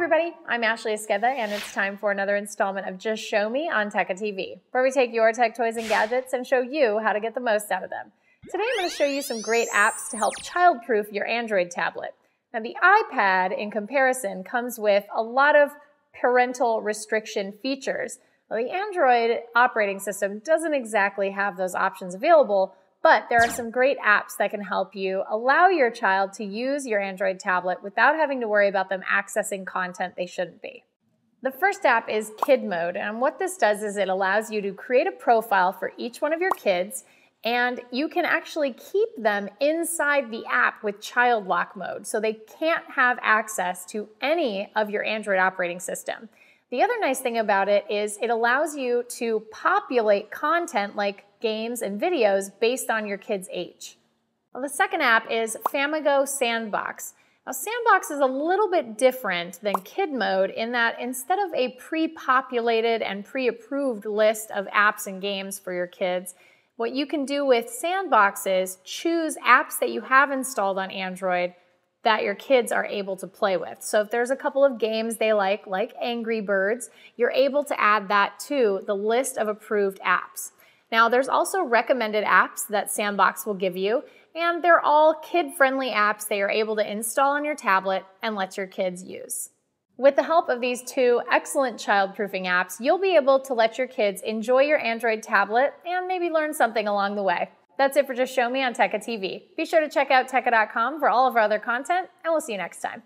I'm Ashley Esqueda, and it's time for another installment of Just Show Me on Tecca TV, where we take your tech toys and gadgets and show you how to get the most out of them. Today I'm going to show you some great apps to help childproof your Android tablet. Now the iPad, in comparison, comes with a lot of parental restriction features. Well, the Android operating system doesn't exactly have those options available, but there are some great apps that can help you allow your child to use your Android tablet without having to worry about them accessing content they shouldn't be. The first app is Kid Mode, and what this does is it allows you to create a profile for each one of your kids, and you can actually keep them inside the app with child lock mode, so they can't have access to any of your Android operating system. The other nice thing about it is it allows you to populate content like games, and videos based on your kid's age. Well, the second app is Famigo Sandbox. Now, Sandbox is a little bit different than Kid Mode in that instead of a pre-populated and pre-approved list of apps and games for your kids, what you can do with Sandbox is choose apps that you have installed on Android that your kids are able to play with. So if there's a couple of games they like, like Angry Birds, you're able to add that to the list of approved apps. Now, there's also recommended apps that Sandbox will give you, and they're all kid-friendly apps that you're able to install on your tablet and let your kids use. With the help of these two excellent child-proofing apps, you'll be able to let your kids enjoy your Android tablet and maybe learn something along the way. That's it for Just Show Me on Tecca TV. Be sure to check out Tecca.com for all of our other content, and we'll see you next time.